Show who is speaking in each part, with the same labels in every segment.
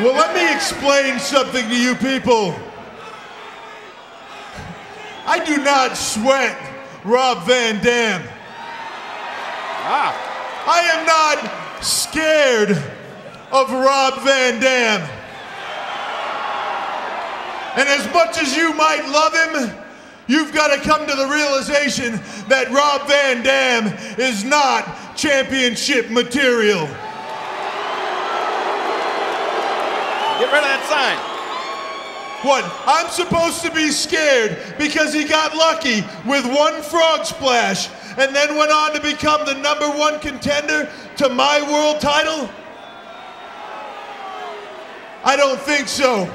Speaker 1: Well, let me explain something to you people. I do not sweat Rob Van Dam.
Speaker 2: Ah.
Speaker 1: I am not scared of Rob Van Dam. And as much as you might love him, you've got to come to the realization that Rob Van Dam is not championship material.
Speaker 2: Get rid of that sign.
Speaker 1: What? I'm supposed to be scared because he got lucky with one frog splash and then went on to become the number one contender to my world title? I don't think so.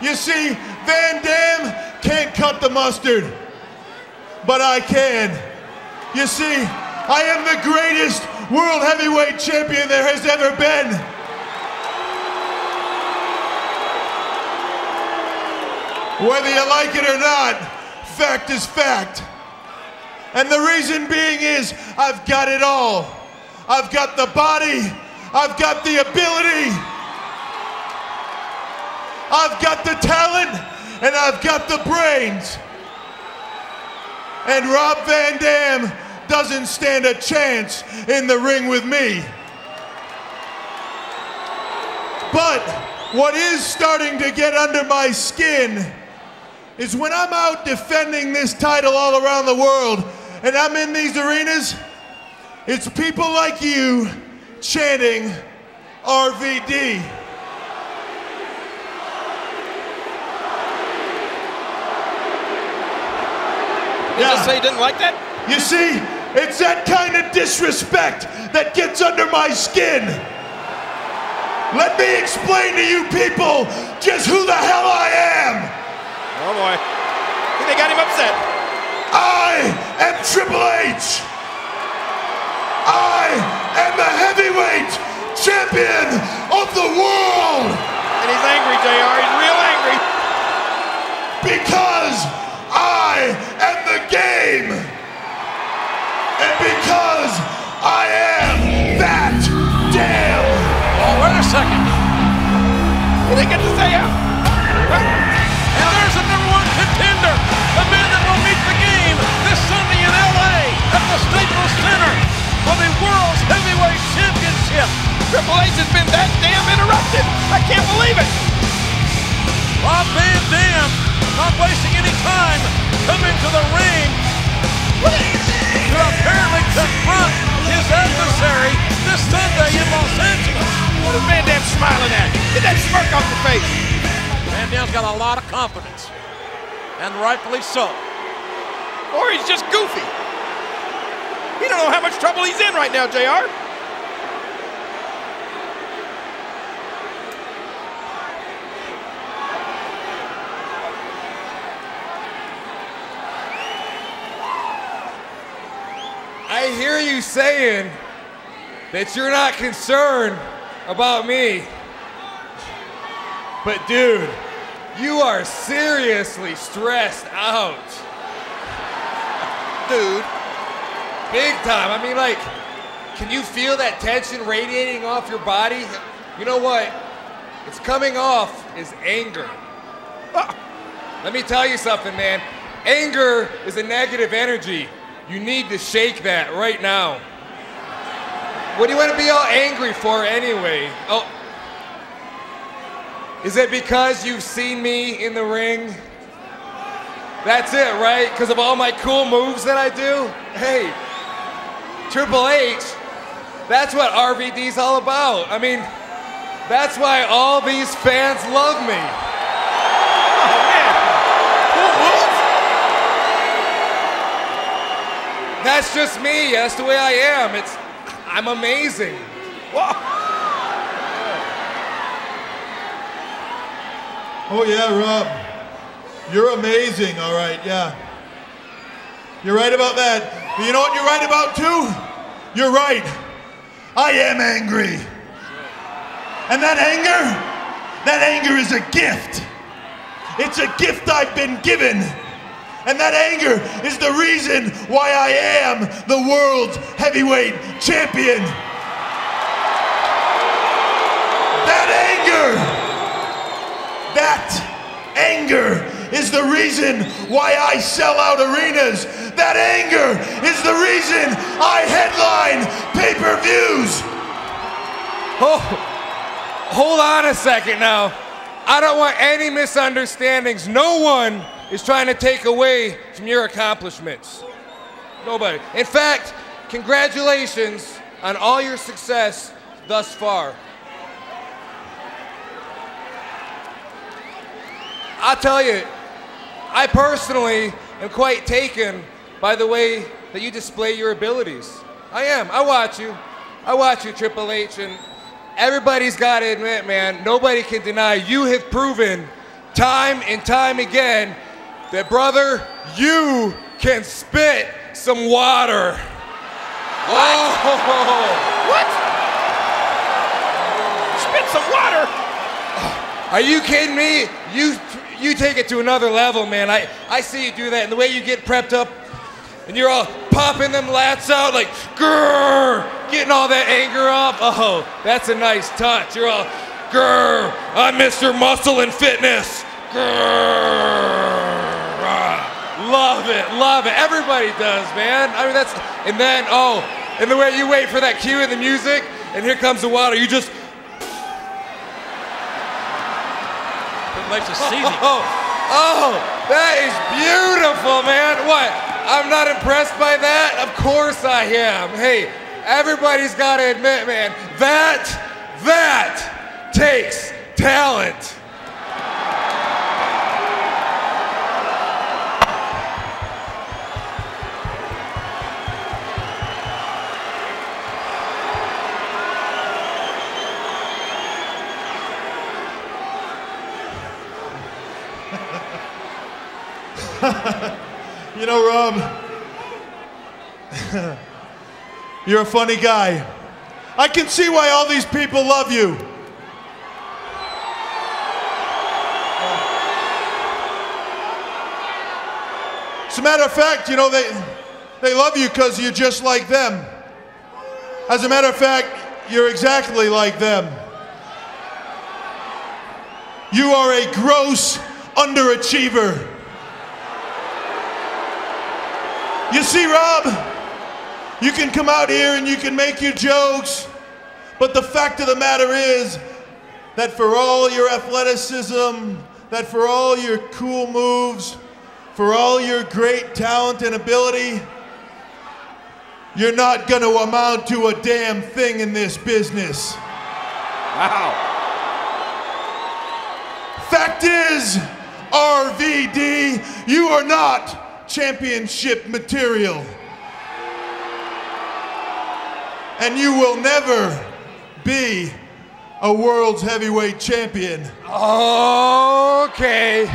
Speaker 1: You see, Van Dam can't cut the mustard, but I can. You see, I am the greatest world heavyweight champion there has ever been. Whether you like it or not, fact is fact. And the reason being is I've got it all. I've got the body, I've got the ability, I've got the talent, and I've got the brains. And Rob Van Dam doesn't stand a chance in the ring with me. But what is starting to get under my skin is when I'm out defending this title all around the world and I'm in these arenas, it's people like you chanting RVD.
Speaker 2: Did you just say you didn't like that?
Speaker 1: You see, it's that kind of disrespect that gets under my skin. Let me explain to you people just who the hell I am.
Speaker 2: Oh boy. I think they got him upset.
Speaker 1: I am Triple H. I am the heavyweight champion of the world.
Speaker 2: And he's angry, JR. He's real angry.
Speaker 1: Because I am the game. And because I am that damn.
Speaker 3: Oh, wait a second.
Speaker 2: He didn't get to say it.
Speaker 3: And contender, the man that will meet the game this Sunday in LA at the Staples Center for the World's Heavyweight Championship.
Speaker 2: Triple H has been that damn interrupted. I can't believe it.
Speaker 3: Rob Van Dam not wasting any time coming to the ring to apparently confront his adversary this Sunday in Los Angeles.
Speaker 2: What is Van Dam smiling at? Get that smirk off your face.
Speaker 3: Van Dam's got a lot of confidence, and rightfully so.
Speaker 2: Or he's just goofy. He don't know how much trouble he's in right now, JR.
Speaker 4: I hear you saying that you're not concerned about me. But dude, you are seriously stressed out.
Speaker 2: Dude.
Speaker 4: Big time. I mean, like, can you feel that tension radiating off your body? You know what? It's coming off is anger. Ah. Let me tell you something, man. Anger is a negative energy. You need to shake that right now. What do you want to be all angry for anyway? Oh, is it because you've seen me in the ring? That's it, right? Because of all my cool moves that I do? Hey, Triple H, that's what RVD's all about. I mean, that's why all these fans love me. That's just me. That's the way I am. It's I'm amazing.
Speaker 1: Oh, yeah, Rob. You're amazing, all right, yeah. You're right about that. But you know what you're right about too? You're right. I am angry. And that anger, that anger is a gift. It's a gift I've been given. And that anger is the reason why I am the world's heavyweight champion. Anger is the reason why I sell out arenas. That anger is the reason I headline pay per views.
Speaker 4: Oh, hold on a second now. I don't want any misunderstandings. No one is trying to take away from your accomplishments. Nobody. In fact, congratulations on all your success thus far. I'll tell you, I personally am quite taken by the way that you display your abilities. I am. I watch you. I watch you, Triple H, and everybody's got to admit, man, nobody can deny you have proven time and time again that, brother, you can spit some water. Oh,
Speaker 2: What? Spit some water.
Speaker 4: Are you kidding me? You you take it to another level, man. I, I see you do that, and the way you get prepped up, and you're all popping them lats out like grrr, getting all that anger off. Oh, that's a nice touch. You're all grrr. I'm Mr. Muscle and Fitness. Grrr. Love it, love it. Everybody does, man. I mean, that's and then oh, and the way you wait for that cue in the music, and here comes the water. You just
Speaker 3: Life's a season.
Speaker 4: Oh, oh, that is beautiful, man. What? I'm not impressed by that? Of course I am. Hey, everybody's got to admit, man, that, that takes talent.
Speaker 1: You know, Rob, you're a funny guy. I can see why all these people love you. As a matter of fact, you know, they, they love you because you're just like them. As a matter of fact, you're exactly like them. You are a gross underachiever. You see, Rob, you can come out here and you can make your jokes, but the fact of the matter is that for all your athleticism, that for all your cool moves, for all your great talent and ability, you're not going to amount to a damn thing in this business.
Speaker 2: Wow.
Speaker 1: Fact is, RVD, you are not championship material. And you will never be a world's heavyweight champion.
Speaker 4: Okay,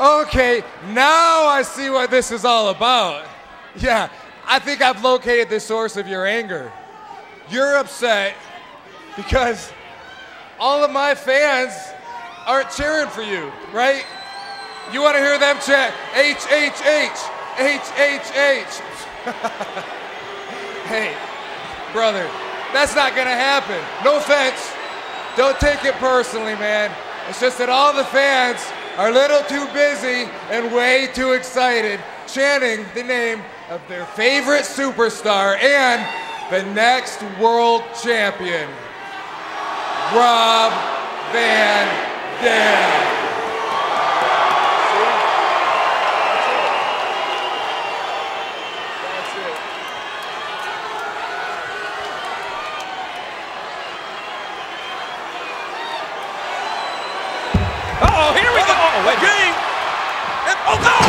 Speaker 4: okay, now I see what this is all about. Yeah, I think I've located the source of your anger. You're upset because all of my fans aren't cheering for you, right? You want to hear them chant H H H H H H. Hey, brother, that's not gonna happen. No offense. Don't take it personally, man. It's just that all the fans are a little too busy and way too excited chanting the name of their favorite superstar and the next world champion, Rob Van Dam.
Speaker 2: Oh,
Speaker 3: no!